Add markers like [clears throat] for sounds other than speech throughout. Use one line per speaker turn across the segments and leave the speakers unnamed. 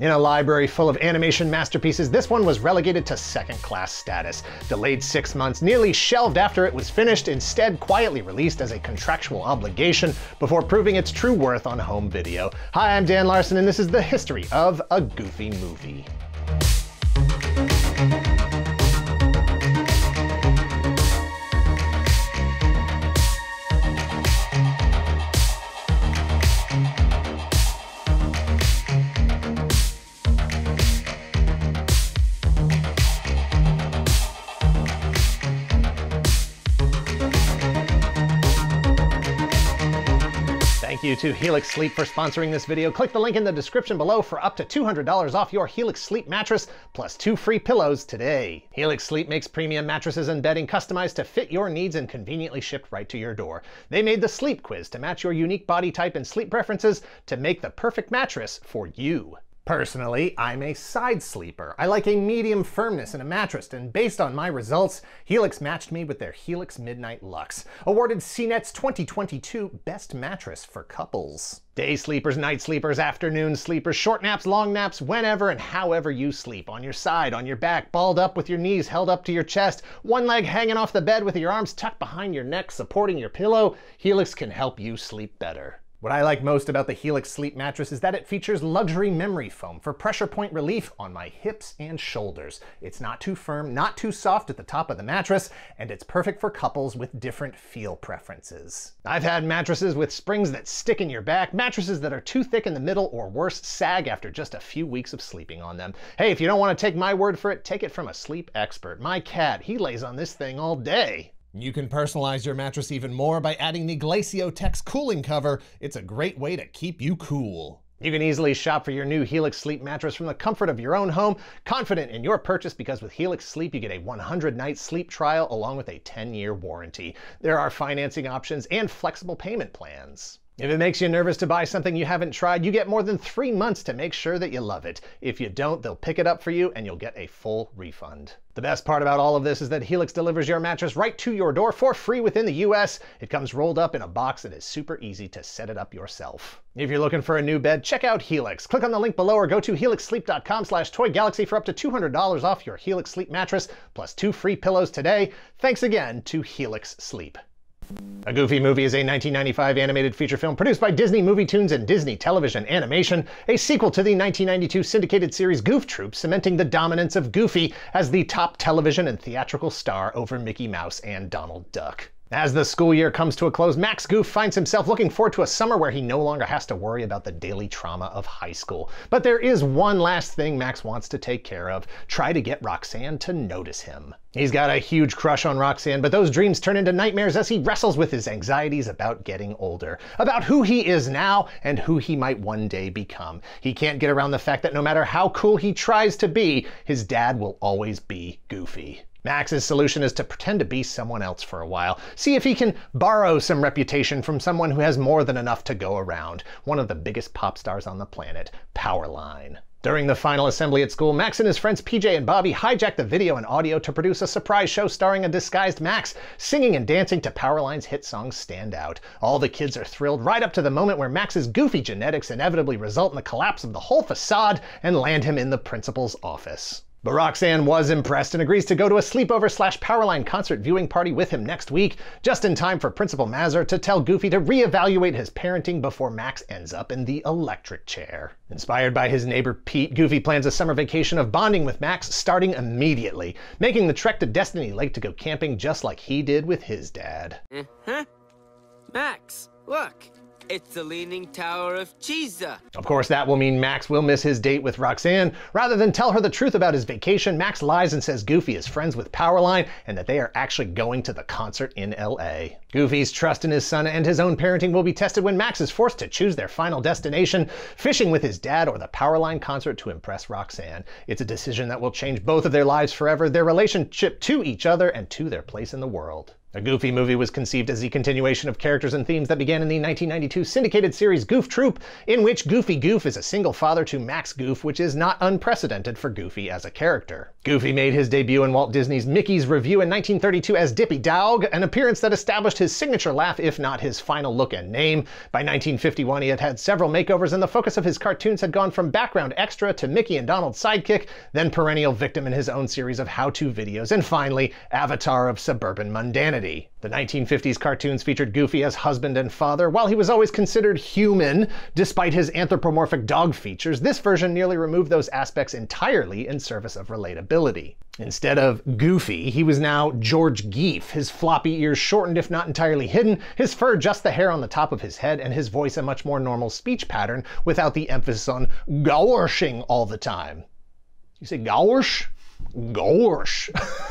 In a library full of animation masterpieces, this one was relegated to second class status. Delayed six months, nearly shelved after it was finished, instead quietly released as a contractual obligation before proving its true worth on home video. Hi, I'm Dan Larson, and this is the history of a goofy movie. You to Helix Sleep for sponsoring this video. Click the link in the description below for up to $200 off your Helix Sleep mattress plus two free pillows today. Helix Sleep makes premium mattresses and bedding customized to fit your needs and conveniently shipped right to your door. They made the sleep quiz to match your unique body type and sleep preferences to make the perfect mattress for you. Personally, I'm a side sleeper. I like a medium firmness in a mattress, and based on my results, Helix matched me with their Helix Midnight Lux, awarded CNET's 2022 Best Mattress for Couples. Day sleepers, night sleepers, afternoon sleepers, short naps, long naps, whenever and however you sleep. On your side, on your back, balled up with your knees held up to your chest, one leg hanging off the bed with your arms tucked behind your neck supporting your pillow, Helix can help you sleep better. What I like most about the Helix Sleep mattress is that it features luxury memory foam for pressure point relief on my hips and shoulders. It's not too firm, not too soft at the top of the mattress, and it's perfect for couples with different feel preferences. I've had mattresses with springs that stick in your back, mattresses that are too thick in the middle, or worse, sag after just a few weeks of sleeping on them. Hey, if you don't want to take my word for it, take it from a sleep expert. My cat, he lays on this thing all day. You can personalize your mattress even more by adding the Glaciotex cooling cover. It's a great way to keep you cool. You can easily shop for your new Helix Sleep mattress from the comfort of your own home, confident in your purchase because with Helix Sleep you get a 100 night sleep trial along with a 10 year warranty. There are financing options and flexible payment plans. If it makes you nervous to buy something you haven't tried, you get more than three months to make sure that you love it. If you don't, they'll pick it up for you and you'll get a full refund. The best part about all of this is that Helix delivers your mattress right to your door for free within the US. It comes rolled up in a box that is super easy to set it up yourself. If you're looking for a new bed, check out Helix. Click on the link below or go to helixsleep.com slash toygalaxy for up to $200 off your Helix Sleep mattress plus two free pillows today. Thanks again to Helix Sleep. A Goofy Movie is a 1995 animated feature film produced by Disney MovieToons and Disney Television Animation, a sequel to the 1992 syndicated series Goof Troop, cementing the dominance of Goofy as the top television and theatrical star over Mickey Mouse and Donald Duck. As the school year comes to a close, Max Goof finds himself looking forward to a summer where he no longer has to worry about the daily trauma of high school. But there is one last thing Max wants to take care of try to get Roxanne to notice him. He's got a huge crush on Roxanne, but those dreams turn into nightmares as he wrestles with his anxieties about getting older, about who he is now and who he might one day become. He can't get around the fact that no matter how cool he tries to be, his dad will always be goofy. Max's solution is to pretend to be someone else for a while. See if he can borrow some reputation from someone who has more than enough to go around. One of the biggest pop stars on the planet, Powerline. During the final assembly at school, Max and his friends PJ and Bobby hijack the video and audio to produce a surprise show starring a disguised Max, singing and dancing to Powerline's hit song Stand Out. All the kids are thrilled right up to the moment where Max's goofy genetics inevitably result in the collapse of the whole facade and land him in the principal's office. But Roxanne was impressed and agrees to go to a sleepover slash Powerline concert viewing party with him next week, just in time for Principal Mazur to tell Goofy to reevaluate his parenting before Max ends up in the electric chair. Inspired by his neighbor Pete, Goofy plans a summer vacation of bonding with Max starting immediately, making the trek to Destiny Lake to go camping just like he did with his dad.
Uh-huh. Max, look. It's the Leaning Tower of Cheesa.
Of course, that will mean Max will miss his date with Roxanne. Rather than tell her the truth about his vacation, Max lies and says Goofy is friends with Powerline and that they are actually going to the concert in LA. Goofy's trust in his son and his own parenting will be tested when Max is forced to choose their final destination, fishing with his dad or the Powerline concert to impress Roxanne. It's a decision that will change both of their lives forever, their relationship to each other, and to their place in the world. A Goofy movie was conceived as the continuation of characters and themes that began in the 1992 syndicated series Goof Troop, in which Goofy Goof is a single father to Max Goof, which is not unprecedented for Goofy as a character. Goofy made his debut in Walt Disney's Mickey's Revue in 1932 as Dippy Dog, an appearance that established his signature laugh, if not his final look and name. By 1951, he had had several makeovers, and the focus of his cartoons had gone from background extra to Mickey and Donald's sidekick, then perennial victim in his own series of how-to videos, and finally, avatar of suburban mundanity. The 1950s cartoons featured Goofy as husband and father. While he was always considered human, despite his anthropomorphic dog features, this version nearly removed those aspects entirely in service of relatability. Instead of Goofy, he was now George Geef, his floppy ears shortened if not entirely hidden, his fur just the hair on the top of his head, and his voice a much more normal speech pattern without the emphasis on gowershing all the time. You say gowersh? Gowersh.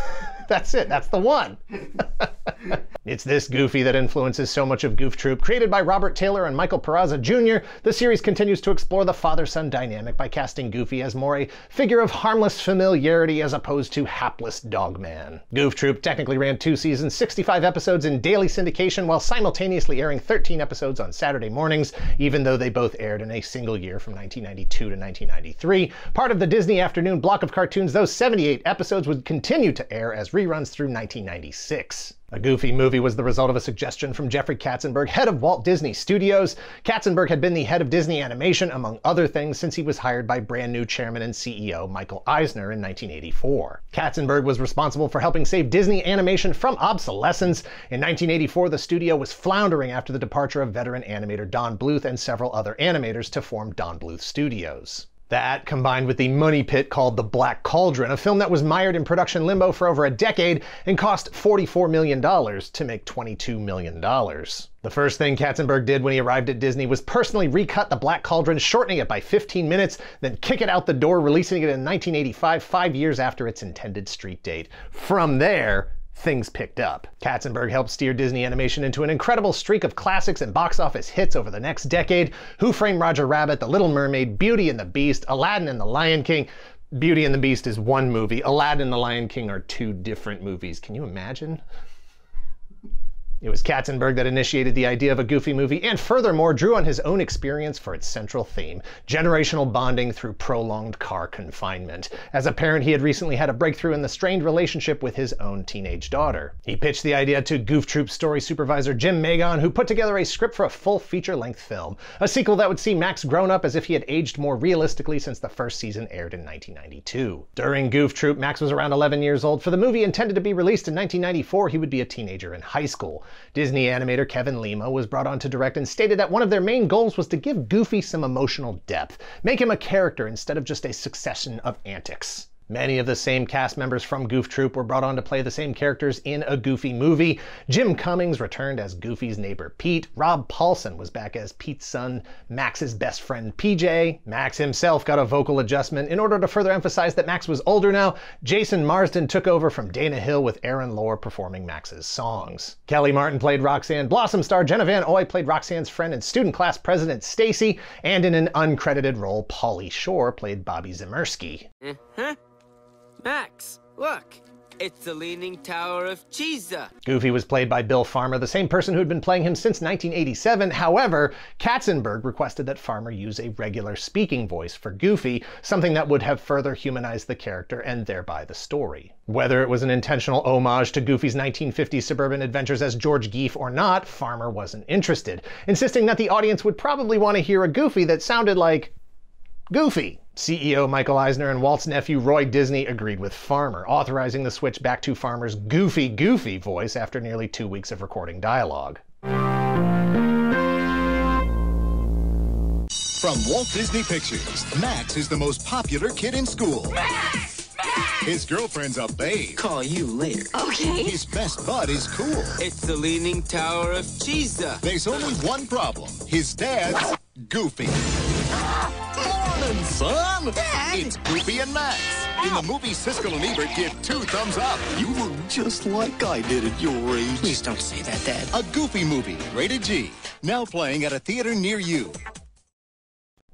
[laughs] [laughs] That's it. That's the one. [laughs] it's this Goofy that influences so much of Goof Troop. Created by Robert Taylor and Michael Peraza Jr., the series continues to explore the father-son dynamic by casting Goofy as more a figure of harmless familiarity as opposed to hapless dogman. Goof Troop technically ran two seasons, 65 episodes in daily syndication, while simultaneously airing 13 episodes on Saturday mornings, even though they both aired in a single year from 1992 to 1993. Part of the Disney afternoon block of cartoons, those 78 episodes would continue to air as reruns through 1996. A Goofy movie was the result of a suggestion from Jeffrey Katzenberg, head of Walt Disney Studios. Katzenberg had been the head of Disney Animation, among other things, since he was hired by brand new chairman and CEO Michael Eisner in 1984. Katzenberg was responsible for helping save Disney Animation from obsolescence. In 1984, the studio was floundering after the departure of veteran animator Don Bluth and several other animators to form Don Bluth Studios. That, combined with the money pit called The Black Cauldron, a film that was mired in production limbo for over a decade and cost $44 million to make $22 million. The first thing Katzenberg did when he arrived at Disney was personally recut The Black Cauldron, shortening it by 15 minutes, then kick it out the door, releasing it in 1985, five years after its intended street date. From there, things picked up. Katzenberg helped steer Disney Animation into an incredible streak of classics and box office hits over the next decade. Who Framed Roger Rabbit, The Little Mermaid, Beauty and the Beast, Aladdin and the Lion King. Beauty and the Beast is one movie. Aladdin and the Lion King are two different movies. Can you imagine? It was Katzenberg that initiated the idea of a Goofy movie and furthermore drew on his own experience for its central theme, generational bonding through prolonged car confinement. As a parent, he had recently had a breakthrough in the strained relationship with his own teenage daughter. He pitched the idea to Goof Troop story supervisor Jymn Magon, who put together a script for a full feature-length film, a sequel that would see Max grown up as if he had aged more realistically since the first season aired in 1992. During Goof Troop, Max was around 11 years old. For the movie intended to be released in 1994, he would be a teenager in high school. Disney animator Kevin Lima was brought on to direct and stated that one of their main goals was to give Goofy some emotional depth, make him a character instead of just a succession of antics. Many of the same cast members from Goof Troop were brought on to play the same characters in a Goofy movie. Jim Cummings returned as Goofy's neighbor Pete. Rob Paulsen was back as Pete's son, Max's best friend PJ. Max himself got a vocal adjustment. In order to further emphasize that Max was older now, Jason Marsden took over from Dana Hill with Aaron Lohr performing Max's songs. Kellie Martin played Roxanne. Blossom star Jenna von Oy played Roxanne's friend and student class president Stacy. And in an uncredited role, Pauly Shore played Bobby Zimuruski.
Uh-huh. Max, look! It's the Leaning Tower of Cheesa.
Goofy was played by Bill Farmer, the same person who'd been playing him since 1987. However, Katzenberg requested that Farmer use a regular speaking voice for Goofy, something that would have further humanized the character and thereby the story. Whether it was an intentional homage to Goofy's 1950s suburban adventures as George Geef or not, Farmer wasn't interested, insisting that the audience would probably want to hear a Goofy that sounded like Goofy. CEO Michael Eisner and Walt's nephew Roy Disney agreed with Farmer, authorizing the switch back to Farmer's goofy, goofy voice after nearly two weeks of recording dialogue.
From Walt Disney Pictures, Max is the most popular kid in school.
Max! Max!
His girlfriend's a babe.
Call you later.
Okay.
His best bud is cool.
It's the Leaning Tower of Cheesa.
There's only one problem. His dad's goofy. Morning, son!
Dad!
It's Goofy and Max. In the movie, Siskel and Ebert give two thumbs up.
You look just like I did at your age. Please don't say that, Dad.
A Goofy movie, rated G. Now playing at a theater near you.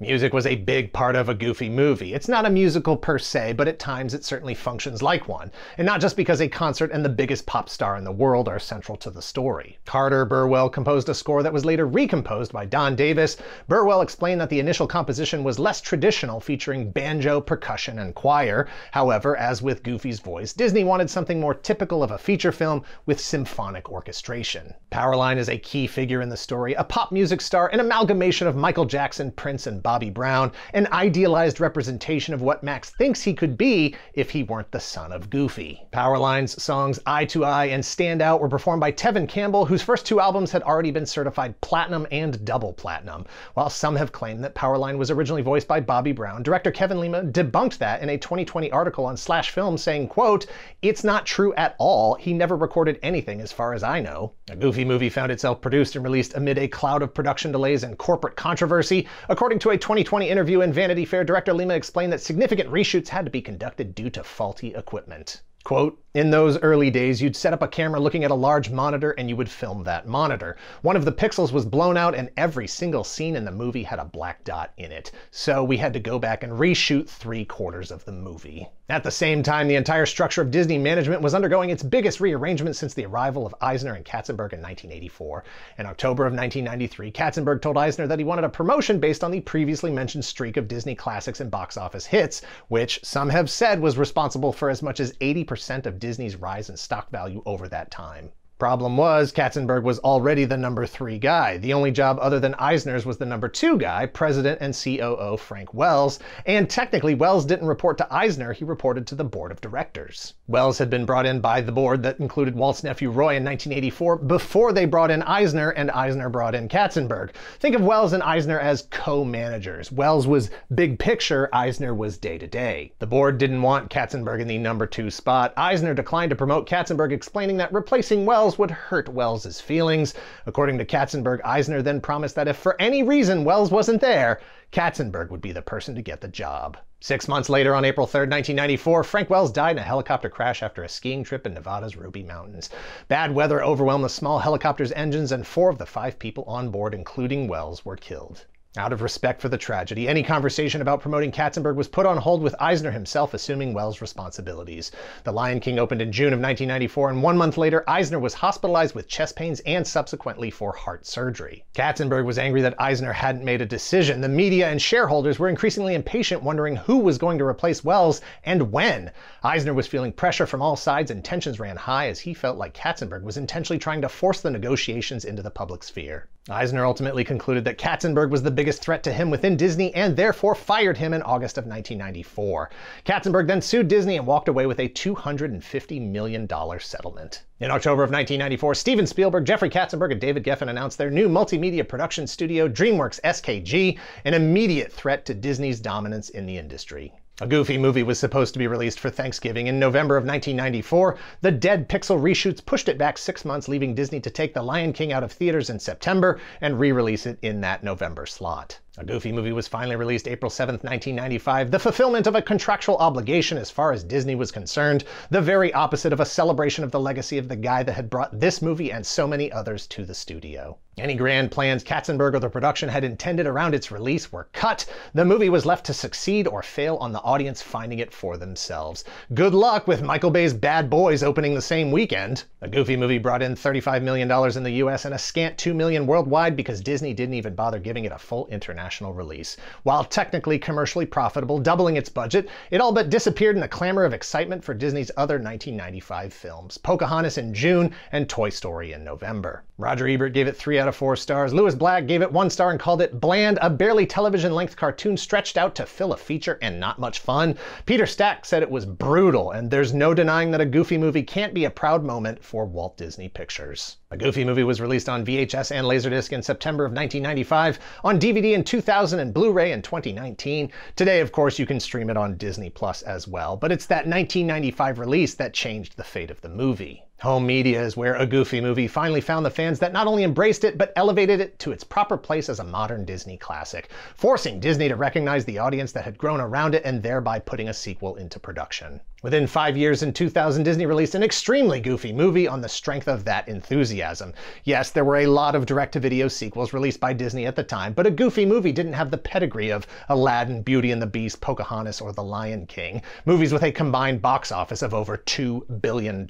Music was a big part of a Goofy movie. It's not a musical per se, but at times it certainly functions like one. And not just because a concert and the biggest pop star in the world are central to the story. Carter Burwell composed a score that was later recomposed by Don Davis. Burwell explained that the initial composition was less traditional, featuring banjo, percussion, and choir. However, as with Goofy's voice, Disney wanted something more typical of a feature film with symphonic orchestration. Powerline is a key figure in the story, a pop music star, an amalgamation of Michael Jackson, Prince, and Bobby Brown, an idealized representation of what Max thinks he could be if he weren't the son of Goofy. Powerline's songs Eye to Eye and Stand Out were performed by Tevin Campbell, whose first two albums had already been certified platinum and double platinum. While some have claimed that Powerline was originally voiced by Bobby Brown, director Kevin Lima debunked that in a 2020 article on Slash Film saying, quote, It's not true at all. He never recorded anything as far as I know. A Goofy movie found itself produced and released amid a cloud of production delays and corporate controversy. According to a 2020 interview in Vanity Fair, director Lima explained that significant reshoots had to be conducted due to faulty equipment. Quote, in those early days, you'd set up a camera looking at a large monitor and you would film that monitor. One of the pixels was blown out and every single scene in the movie had a black dot in it. So we had to go back and reshoot three quarters of the movie. At the same time, the entire structure of Disney management was undergoing its biggest rearrangement since the arrival of Eisner and Katzenberg in 1984. In October of 1993, Katzenberg told Eisner that he wanted a promotion based on the previously mentioned streak of Disney classics and box office hits, which some have said was responsible for as much as 80% of Disney's rise in stock value over that time. Problem was, Katzenberg was already the number three guy. The only job other than Eisner's was the number two guy, President and COO Frank Wells, and technically Wells didn't report to Eisner, he reported to the board of directors. Wells had been brought in by the board that included Walt's nephew Roy in 1984 before they brought in Eisner and Eisner brought in Katzenberg. Think of Wells and Eisner as co-managers. Wells was big picture, Eisner was day to day. The board didn't want Katzenberg in the number two spot. Eisner declined to promote Katzenberg, explaining that replacing Wells Would hurt Wells's feelings. According to Katzenberg, Eisner then promised that if for any reason Wells wasn't there, Katzenberg would be the person to get the job. Six months later, on April 3, 1994, Frank Wells died in a helicopter crash after a skiing trip in Nevada's Ruby Mountains. Bad weather overwhelmed the small helicopter's engines, and four of the five people on board, including Wells, were killed. Out of respect for the tragedy, any conversation about promoting Katzenberg was put on hold with Eisner himself assuming Wells' responsibilities. The Lion King opened in June of 1994, and one month later, Eisner was hospitalized with chest pains and subsequently for heart surgery. Katzenberg was angry that Eisner hadn't made a decision. The media and shareholders were increasingly impatient, wondering who was going to replace Wells and when. Eisner was feeling pressure from all sides, and tensions ran high as he felt like Katzenberg was intentionally trying to force the negotiations into the public sphere. Eisner ultimately concluded that Katzenberg was the biggest threat to him within Disney and therefore fired him in August of 1994. Katzenberg then sued Disney and walked away with a $250 million settlement. In October of 1994, Steven Spielberg, Jeffrey Katzenberg, and David Geffen announced their new multimedia production studio, DreamWorks SKG, an immediate threat to Disney's dominance in the industry. A Goofy movie was supposed to be released for Thanksgiving in November of 1994. The Dead Pixel reshoots pushed it back six months, leaving Disney to take The Lion King out of theaters in September and re-release it in that November slot. A Goofy movie was finally released April 7, 1995, the fulfillment of a contractual obligation as far as Disney was concerned, the very opposite of a celebration of the legacy of the guy that had brought this movie and so many others to the studio. Any grand plans Katzenberg or the production had intended around its release were cut. The movie was left to succeed or fail on the audience finding it for themselves. Good luck with Michael Bay's Bad Boys opening the same weekend. A Goofy movie brought in $35 million in the US and a scant 2 million worldwide because Disney didn't even bother giving it a full international release. While technically commercially profitable, doubling its budget, it all but disappeared in the clamor of excitement for Disney's other 1995 films, Pocahontas in June and Toy Story in November. Roger Ebert gave it 3 out of 4 stars. Lewis Black gave it 1 star and called it bland, a barely television length cartoon stretched out to fill a feature and not much fun. Peter Stack said it was brutal, and there's no denying that a Goofy movie can't be a proud moment for Walt Disney Pictures. A Goofy movie was released on VHS and Laserdisc in September of 1995, on DVD in 2000 and Blu-ray in 2019. Today, of course, you can stream it on Disney Plus as well, but it's that 1995 release that changed the fate of the movie. Home media is where A Goofy movie finally found the fans that not only embraced it, but elevated it to its proper place as a modern Disney classic, forcing Disney to recognize the audience that had grown around it and thereby putting a sequel into production. Within five years in 2000, Disney released an extremely goofy movie on the strength of that enthusiasm. Yes, there were a lot of direct-to-video sequels released by Disney at the time, but a goofy movie didn't have the pedigree of Aladdin, Beauty and the Beast, Pocahontas, or The Lion King, movies with a combined box office of over $2 billion.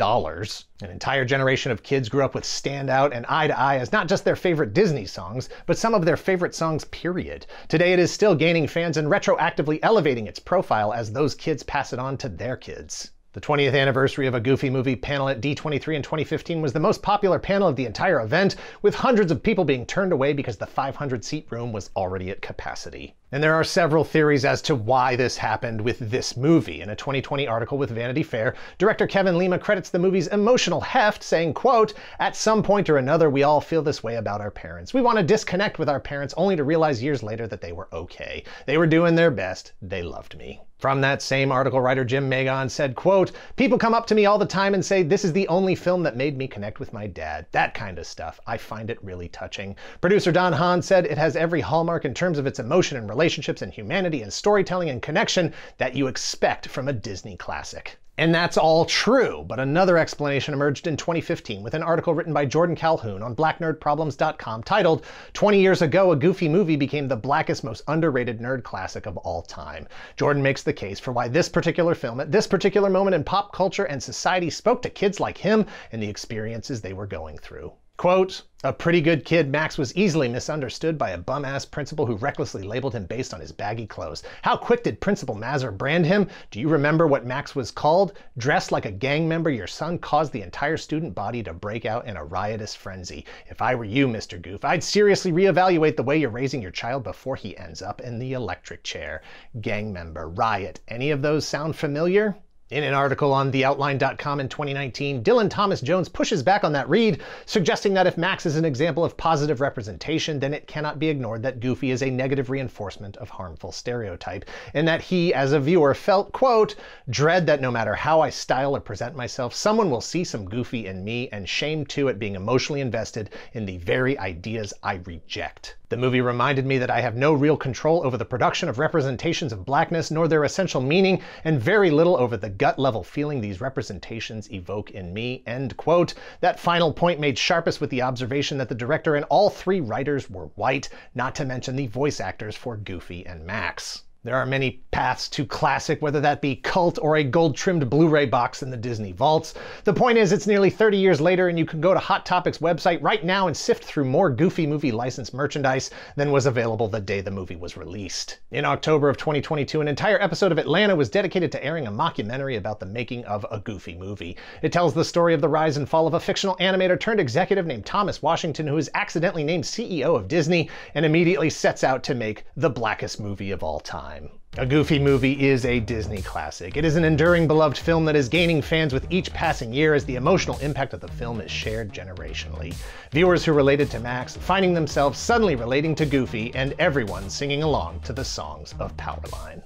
An entire generation of kids grew up with Stand Out and Eye to Eye as not just their favorite Disney songs, but some of their favorite songs, period. Today it is still gaining fans and retroactively elevating its profile as those kids pass it on to their kids. The 20th anniversary of a Goofy Movie panel at D23 in 2015 was the most popular panel of the entire event, with hundreds of people being turned away because the 500 seat room was already at capacity. And there are several theories as to why this happened with this movie. In a 2020 article with Vanity Fair, director Kevin Lima credits the movie's emotional heft, saying, quote, At some point or another, we all feel this way about our parents. We want to disconnect with our parents only to realize years later that they were okay. They were doing their best. They loved me. From that same article, writer Jymn Magon said, quote, People come up to me all the time and say, this is the only film that made me connect with my dad. That kind of stuff. I find it really touching. Producer Don Hahn said it has every hallmark in terms of its emotion and relationships and humanity and storytelling and connection that you expect from a Disney classic. And that's all true, but another explanation emerged in 2015 with an article written by Jordan Calhoun on blacknerdproblems.com titled 20 Years Ago, a Goofy Movie Became the Blackest Most Underrated Nerd Classic of All Time. Jordan makes the case for why this particular film at this particular moment in pop culture and society spoke to kids like him and the experiences they were going through. Quote, a pretty good kid, Max was easily misunderstood by a bum-ass principal who recklessly labeled him based on his baggy clothes. How quick did Principal Mazur brand him? Do you remember what Max was called? Dressed like a gang member, your son caused the entire student body to break out in a riotous frenzy. If I were you, Mr. Goof, I'd seriously reevaluate the way you're raising your child before he ends up in the electric chair. Gang member, riot, any of those sound familiar? In an article on TheOutline.com in 2019, Dylan Thomas Jones pushes back on that read, suggesting that if Max is an example of positive representation, then it cannot be ignored that Goofy is a negative reinforcement of harmful stereotype, and that he, as a viewer, felt, quote, dread that no matter how I style or present myself, someone will see some Goofy in me, and shame too at being emotionally invested in the very ideas I reject. The movie reminded me that I have no real control over the production of representations of blackness nor their essential meaning, and very little over the gut level feeling these representations evoke in me. End quote. That final point made sharpest with the observation that the director and all three writers were white, not to mention the voice actors for Goofy and Max. There are many paths to classic, whether that be cult or a gold trimmed Blu ray box in the Disney vaults. The point is, it's nearly 30 years later, and you can go to Hot Topic's website right now and sift through more Goofy movie licensed merchandise than was available the day the movie was released. In October of 2022, an entire episode of Atlanta was dedicated to airing a mockumentary about the making of a Goofy movie. It tells the story of the rise and fall of a fictional animator turned executive named Thomas Washington, who is accidentally named CEO of Disney and immediately sets out to make the blackest movie of all time time. A Goofy movie is a Disney classic. It is an enduring beloved film that is gaining fans with each passing year as the emotional impact of the film is shared generationally. Viewers who related to Max finding themselves suddenly relating to Goofy and everyone singing along to the songs of Powerline.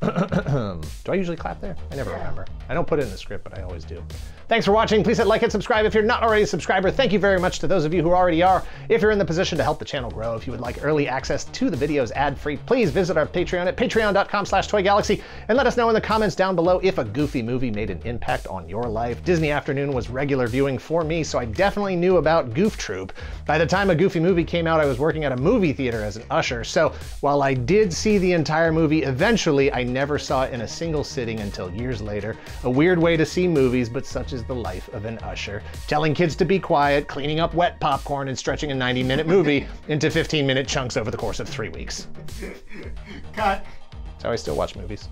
[clears throat] do I usually clap there? I never remember. I don't put it in the script, but I always do. Thanks for watching. Please hit like and subscribe if you're not already a subscriber. Thank you very much to those of you who already are. If you're in the position to help the channel grow, if you would like early access to the videos ad-free, please visit our Patreon at patreon.com slash toygalaxy and let us know in the comments down below if a goofy movie made an impact on your life. Disney Afternoon was regular viewing for me, so I definitely knew about Goof Troop. By the time a goofy movie came out, I was working at a movie theater as an usher, so while I did see the entire movie eventually, I never saw it in a single sitting until years later. A weird way to see movies, but such is the life of an usher. Telling kids to be quiet, cleaning up wet popcorn, and stretching a 90 minute movie [laughs] into 15 minute chunks over the course of three weeks.
Cut.
That's how I still watch movies.